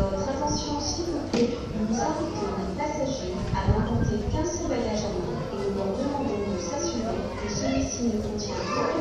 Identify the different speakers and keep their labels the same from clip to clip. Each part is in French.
Speaker 1: Votre attention s'il vous plaît, nous invitons les passagers à n'emporter qu'un seul bagage à bord et nous leur demandons de s'assurer que celui-ci ne contient aucun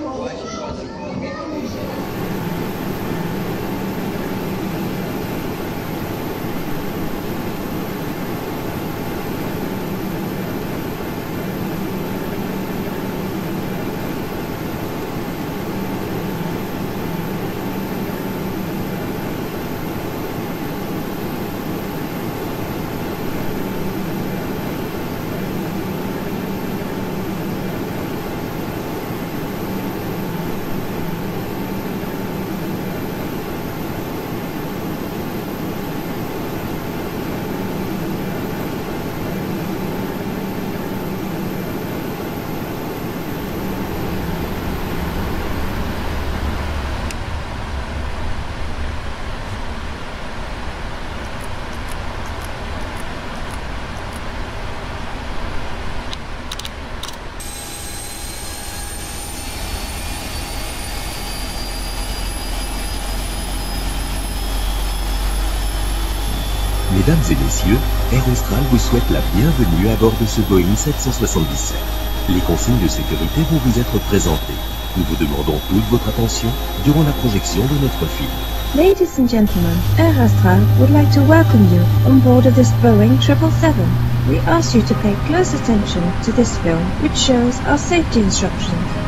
Speaker 2: Mesdames et messieurs, Air Austral vous souhaite la bienvenue à bord de ce Boeing 777. Les consignes de sécurité vont vous être présentées. Nous vous demandons toute votre attention durant la projection de notre film.
Speaker 3: Ladies and gentlemen, Air Astral would like to welcome you on board of this Boeing 777. We ask you to pay close attention to this film, which shows our safety instructions.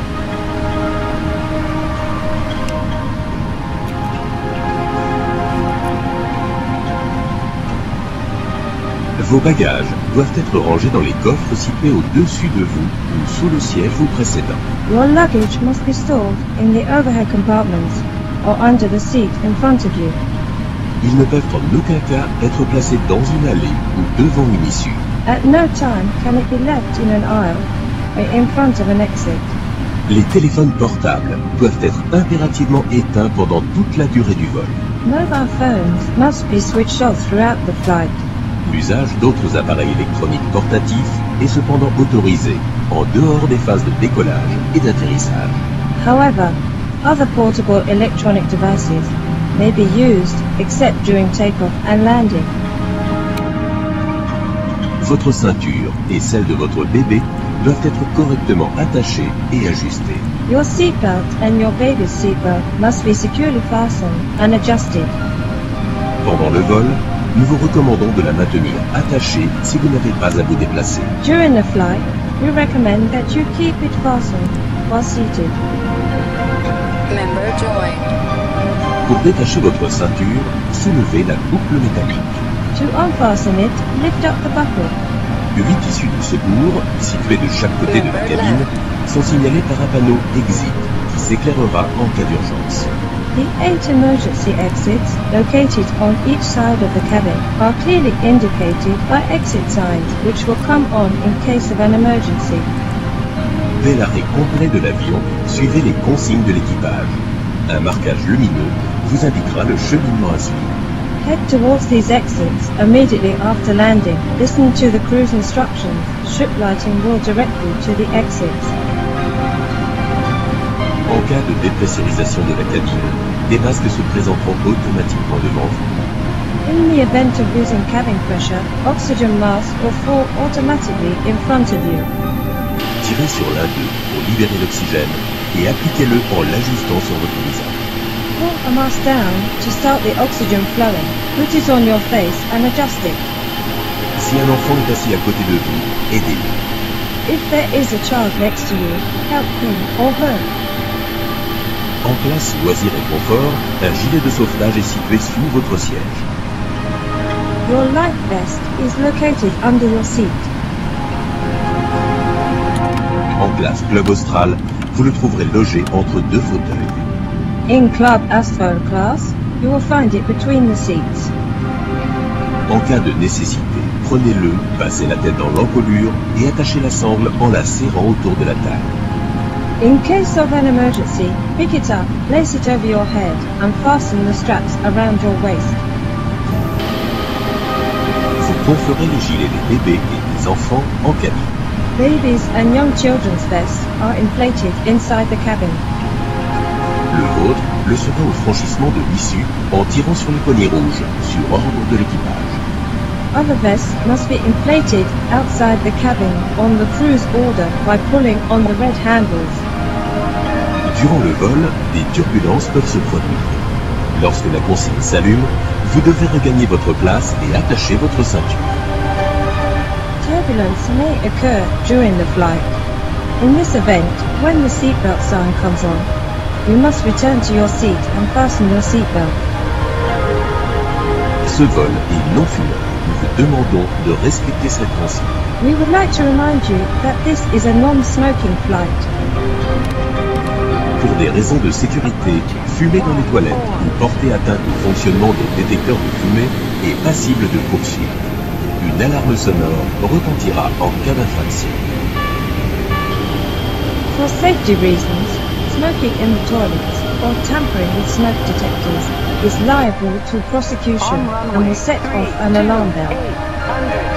Speaker 2: Vos bagages doivent être rangés dans les coffres situés au-dessus de vous ou sous le siège vous précédent.
Speaker 3: Your luggage must be stored in the overhead compartments or under the seat in front of you.
Speaker 2: Ils ne peuvent en aucun cas être placés dans une allée ou devant une issue.
Speaker 3: At no time can it be left in an aisle or in front of an exit.
Speaker 2: Les téléphones portables doivent être impérativement éteints pendant toute la durée du vol.
Speaker 3: Mobile phones must be switched off throughout the flight.
Speaker 2: L'usage d'autres appareils électroniques portatifs est cependant autorisé en dehors des phases de décollage et d'atterrissage.
Speaker 3: However, other portable electronic devices may be used except during takeoff and landing.
Speaker 2: Votre ceinture et celle de votre bébé doivent être correctement attachées et ajustées.
Speaker 3: Your seatbelt and your baby's seatbelt must be securely fastened and adjusted.
Speaker 2: Pendant le vol, nous vous recommandons de la maintenir attachée si vous n'avez pas à vous déplacer.
Speaker 3: During the flight, we recommend that you keep it fastened while seated.
Speaker 4: Member joined.
Speaker 2: Pour détacher votre ceinture, soulevez la boucle métallique.
Speaker 3: To unfasten it, lift up the buckle.
Speaker 2: Huit issues de secours, situées de chaque côté de la cabine, sont signalées par un panneau Exit qui s'éclairera en cas d'urgence.
Speaker 3: The eight emergency exits located on each side of the cabin are clearly indicated by exit signs which will come on in case of an emergency.
Speaker 2: Dès l'arrêt complet de l'avion, suivez les consignes de l'équipage. Un marquage lumineux vous indiquera le cheminement à suivre.
Speaker 3: Head towards these exits immediately after landing. Listen to the cruise instructions. Strip lighting will direct you to the exits.
Speaker 2: En cas de dépressurisation de la cabine, des masques se présenteront automatiquement devant vous.
Speaker 3: In the event of losing cabin pressure, oxygen masks will fall automatically in front of you.
Speaker 2: Tirez sur l'un d'eux pour libérer l'oxygène et appliquez-le en l'ajustant sur votre visage.
Speaker 3: Pull a mask down to start the oxygen flowing. Put it on your face and adjust it.
Speaker 2: Si un enfant est assis à côté de vous, aidez-le.
Speaker 3: If there is a child next to you, help him or her.
Speaker 2: En classe loisirs et confort, un gilet de sauvetage est situé sous votre siège.
Speaker 3: Your life vest is located under your seat.
Speaker 2: En classe Club Austral, vous le trouverez logé entre deux fauteuils.
Speaker 3: In Club Astral class, you will find it between the seats.
Speaker 2: En cas de nécessité, prenez-le, passez la tête dans l'encolure et attachez la sangle en la serrant autour de la taille.
Speaker 3: In case of an emergency, pick it up, place it over your head, and fasten the straps around your waist.
Speaker 2: Vous gonflerez les gilets des bébés et des enfants en cabine.
Speaker 3: Babies and young children's vests are inflated inside the cabin.
Speaker 2: Le vôtre, le sera au franchissement de l'issue en tirant sur le poignet rouge, sur ordre de l'équipage.
Speaker 3: Other vests must be inflated outside the cabin on the crew's order by pulling on the red handles.
Speaker 2: Durant le vol, des turbulences peuvent se produire. Lorsque la consigne s'allume, vous devez regagner votre place et attacher votre ceinture.
Speaker 3: Turbulence may occur during the flight. In this event, when the seatbelt sign comes on, you must return to your seat and fasten your seatbelt.
Speaker 2: Ce vol est non fumeur. Nous vous demandons de respecter cette consigne.
Speaker 3: We would like to remind you that this is a non-smoking flight.
Speaker 2: Pour des raisons de sécurité, fumer dans les toilettes ou porter atteinte au fonctionnement des détecteurs de fumée est passible de poursuite. Une alarme sonore retentira en cas d'infraction.
Speaker 3: For safety reasons, smoking in the toilets or tampering with smoke detectors is liable to prosecution and will set off an alarm bell.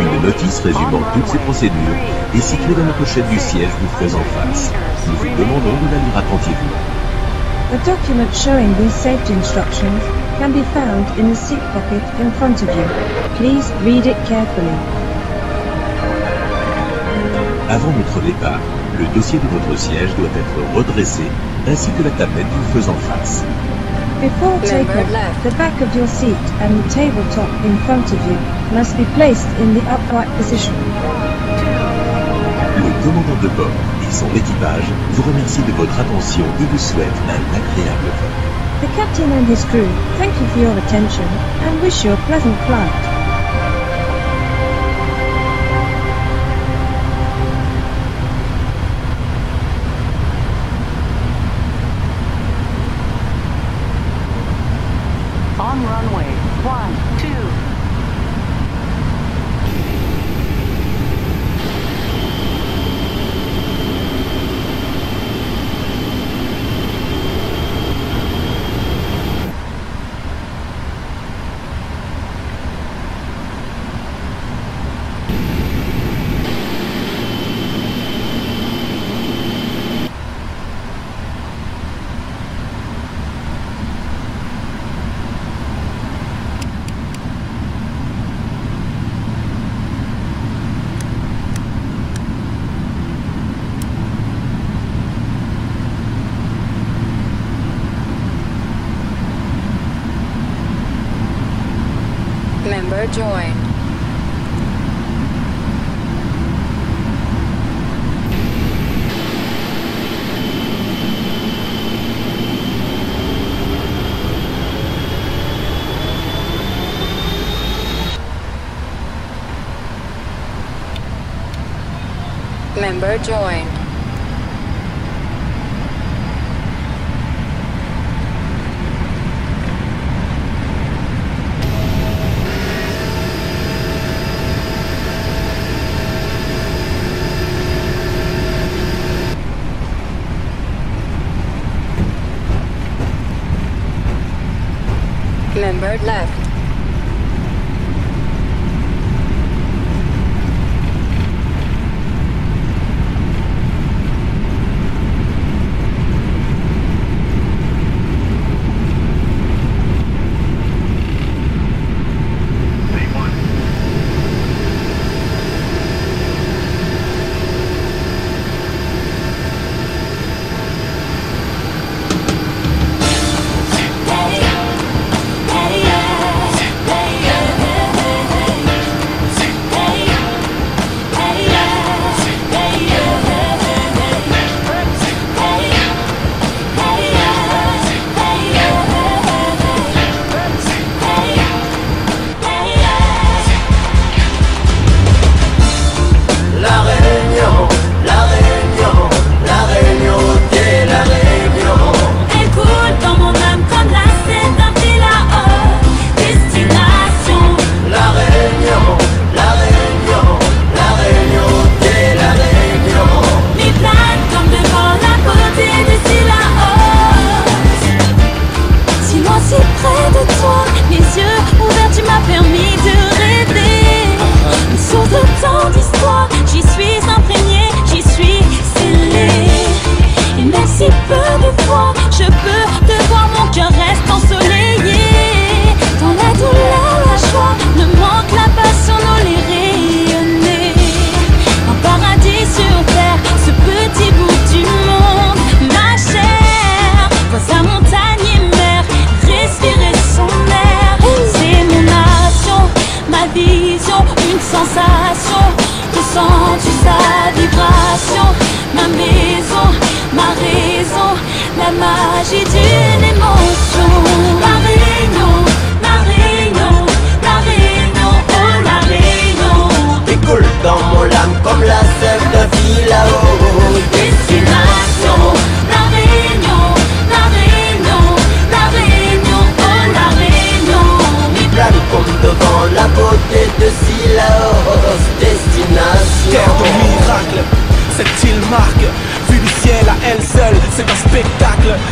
Speaker 2: Une notice résumant toutes ces procédures est située dans la pochette du siège vous faisant face. Nous vous demandons de la lire attentivement.
Speaker 3: A document showing these safety instructions can be found in the seat pocket in front of you. Please read it carefully.
Speaker 2: Avant notre départ, le dossier de votre siège doit être redressé ainsi que la tablette vous faisant face.
Speaker 3: Before takeoff, the back of your seat and the tabletop in front of you must be placed in the upright position.
Speaker 2: Le commandant de bord et son équipage vous remercient de votre attention et vous souhaitent un agréable vol.
Speaker 3: The captain and his crew thank you for your attention and wish you a pleasant flight.
Speaker 4: Member joined. Member joined. Member left.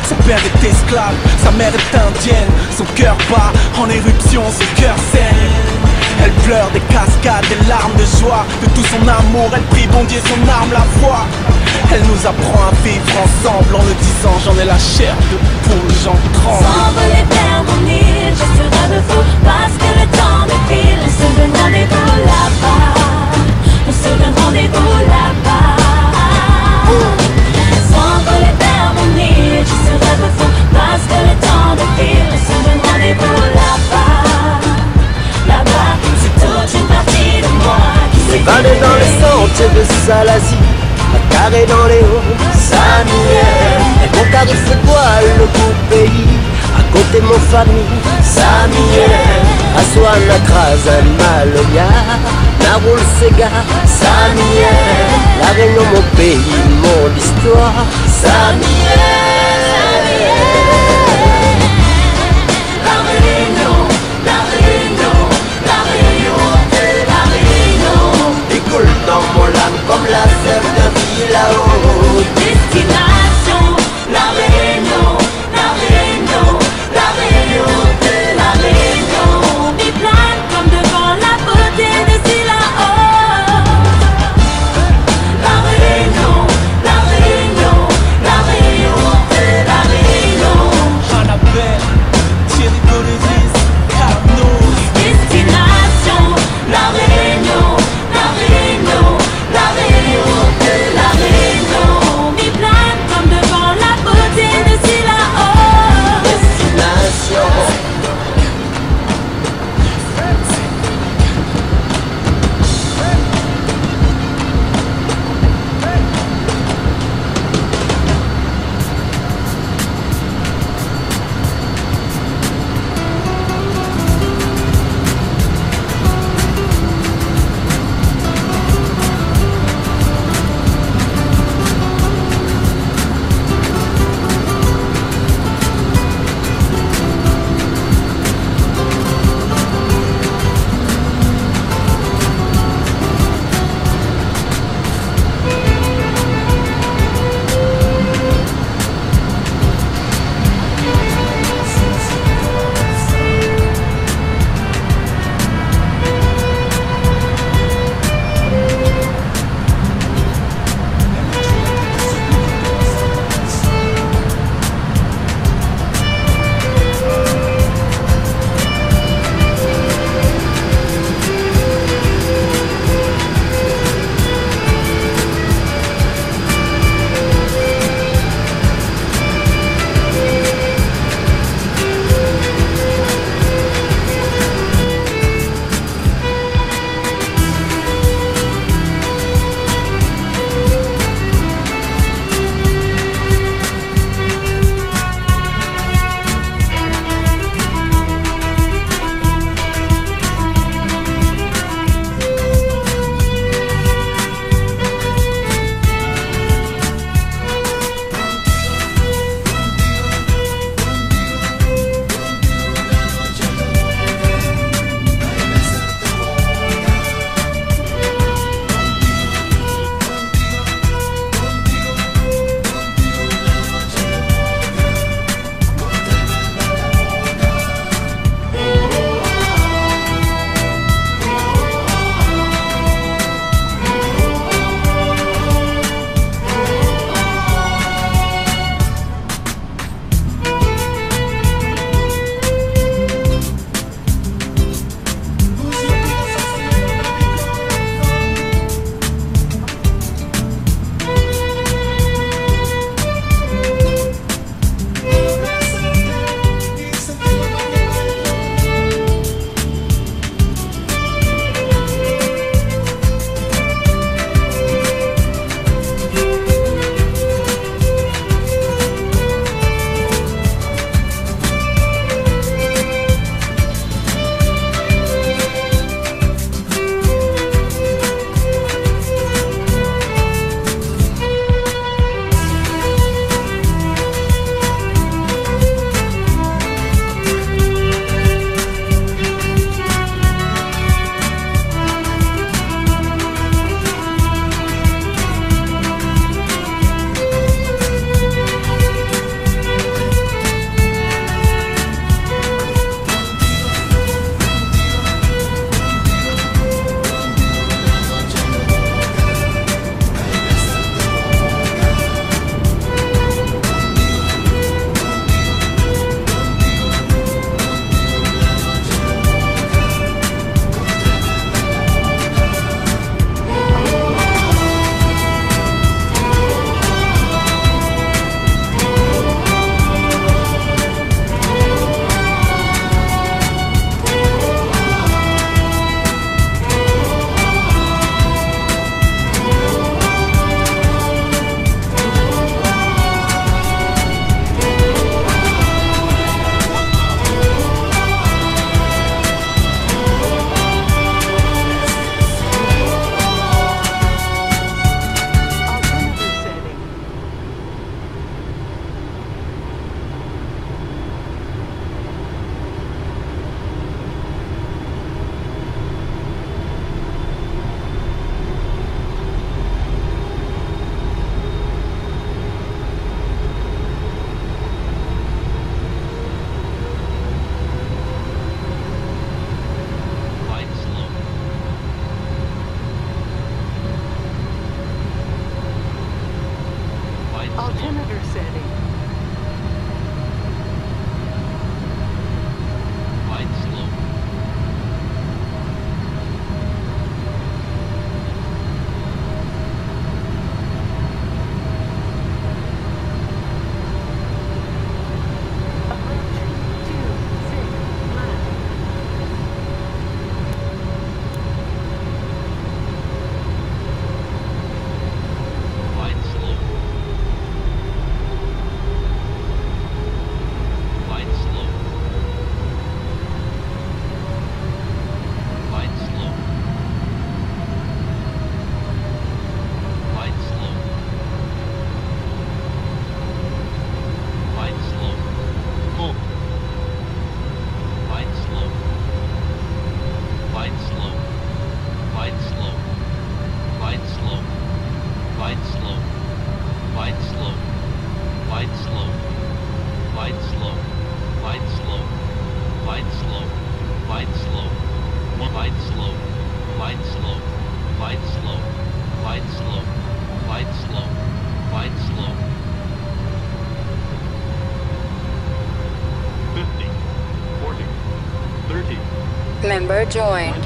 Speaker 5: Son père est esclave, sa mère est indienne Son cœur bat en éruption, son cœur saigne. Elle pleure des cascades, des larmes de joie. De tout son amour, elle prie bon Dieu, son arme, la foi. Elle nous apprend à vivre ensemble En le disant, j'en ai la chair de poule, j'en tremble.
Speaker 6: S'envoler vers mon île, je ce rêve fou. Parce que le temps défile, on se donne rendez-vous là-bas. On se donne rendez-vous là-bas c'est toute une partie de moi s'est
Speaker 7: Vanné dans les sentiers de Salazie Carré dans les hauts, Samuel. Et mon carré fait quoi le beau pays À côté mon famille, Samuel. Aswana Krazan Maloya Narul Sega, Samuel. La Réunion mon pays, mon histoire, Samuel molam comme la sève d'un vilao.
Speaker 6: Destination.
Speaker 8: Remember, join.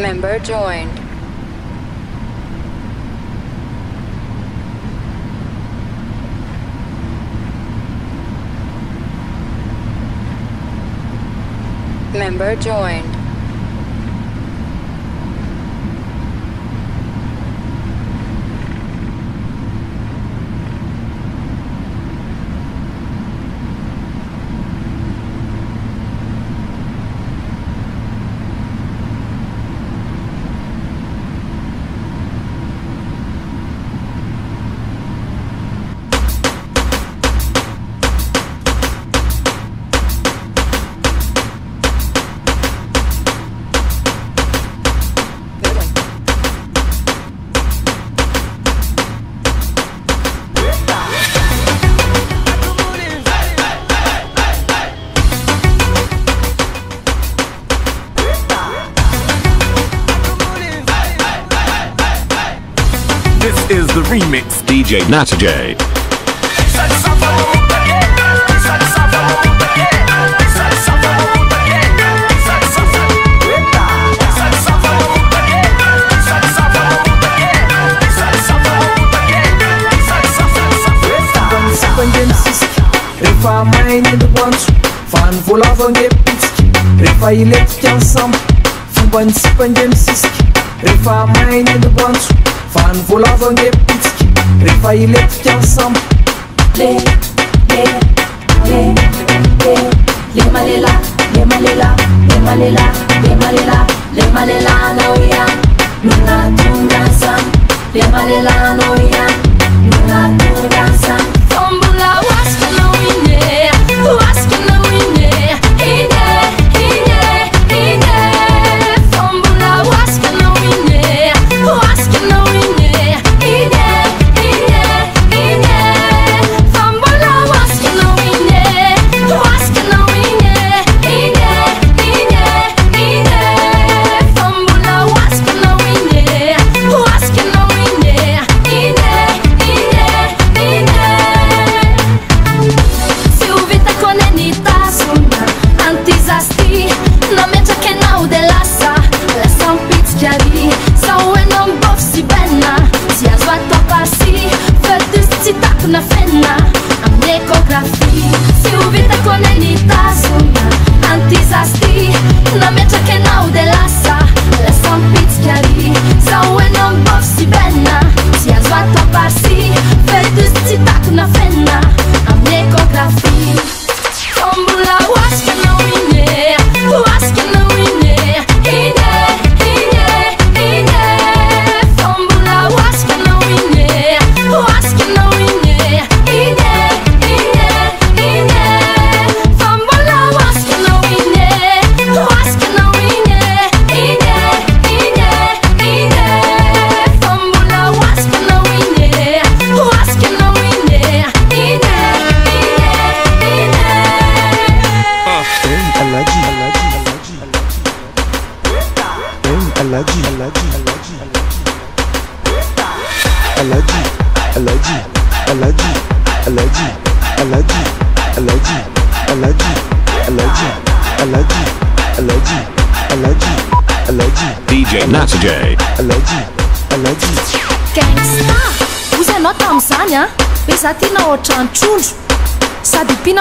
Speaker 4: member joined. Member joined.
Speaker 9: DJ Nata J.
Speaker 10: rehefa mainy ndohoantso vany rehefa iletika ny sambo fombany tsipande misisika rehefa mainy ndohoantso vany voalavande pitsika rehefa iletika ensemble
Speaker 3: le le le le le malela le malela le malela le malela le malela noia nuna tundansa le malela noia nuna tundansa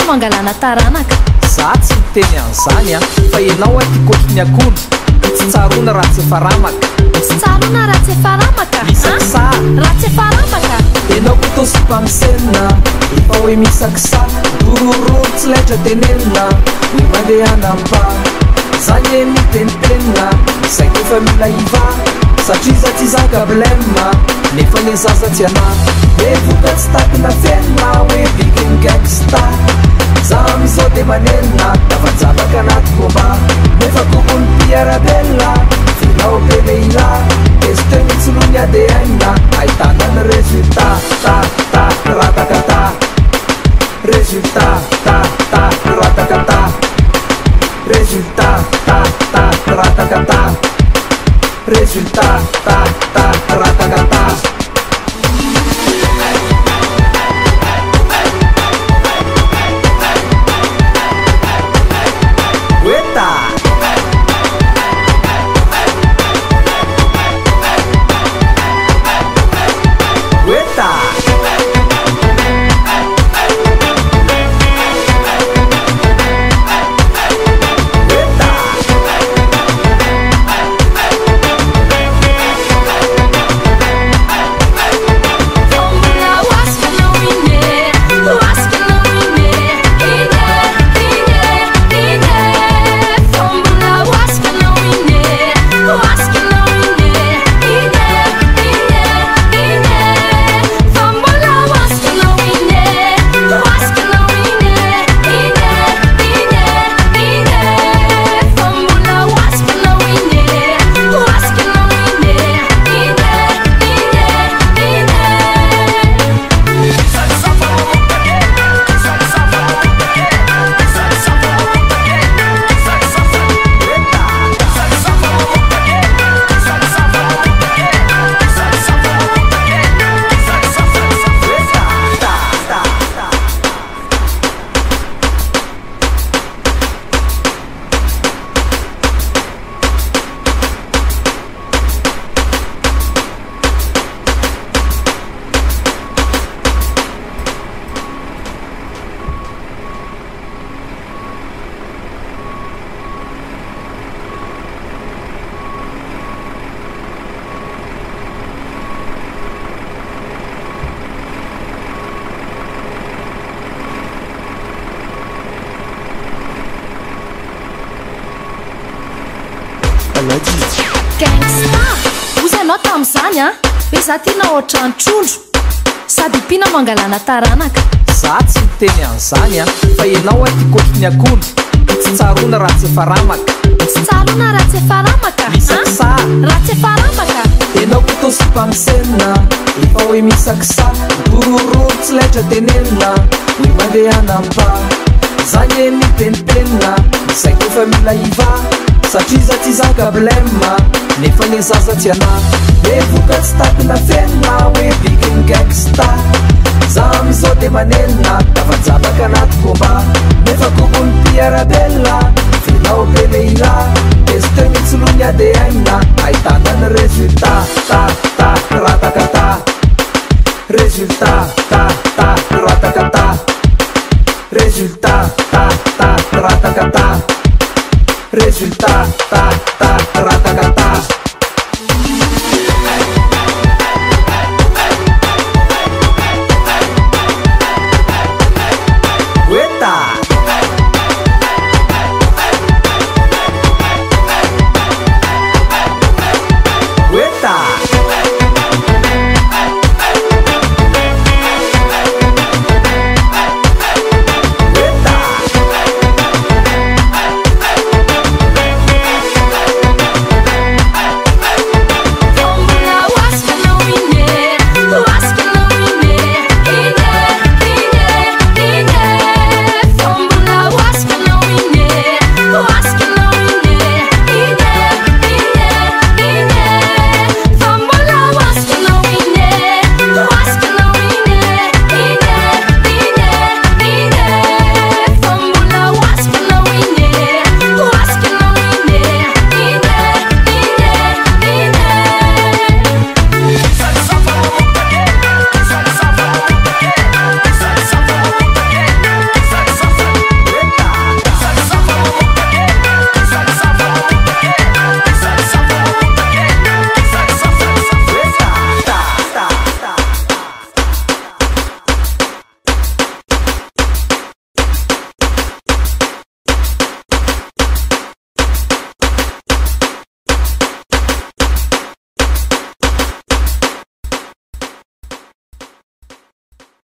Speaker 3: mangalana taranaka.
Speaker 10: Za tsy miteny an'izany a fa ianao a tikotiny akolo itsitsaroana raha tsy
Speaker 6: faramaka. Itsitsaroana raha tsy faramaka
Speaker 10: isaksa
Speaker 6: raha tsy faramaka.
Speaker 10: Ianao koto mpamisenina efa hoe misaksa dorororo tsy laitra tenenina hoe mandehana mba zany e mitenitenina saika efa mila iva satria za tsy zakablema nefa le zaza tsy anay If you got stuck na fenna we begin gangsta Zamy zao de manenina tafanjavaka anaty bomba nefa kokony mpiarabelna vinao be lehila izy tegny tsolony adehaina ahitana ny résultat ta ta rataka ta résultat ta ta rataka ta résultat ta ta rataka ta résultat ta ta rataka ta maladi
Speaker 6: gangsta ozy ianao tamin'izany a ah? hoe za tia naohatranytrondro sady mpina mangalana taranaka.
Speaker 10: Za tsy miteny an'izany a fa ianao ah, a tikotiny akondro. Tsitsaroana raha tsy efaramaka
Speaker 6: tsitsaroana raha tsy efaramaka
Speaker 10: misaksa
Speaker 6: raha tsy efaramaka
Speaker 10: ianao kitosy mpamisenina efa hoe misaksa dororo tsy laitra tenenina hoe mandehanampa zany e mitenitenina zay efa mila iva satria za tsy zaka blema nefa le zaza tsy ana. Le voka tsy tatina fenina hoe bikiny gaksta za amizao de manelina tafajabaka anaty koma nefa kokony piarabela vinao be leila ezytegny tsolony ade aina ahitatany resultat ta ta ratakata resultat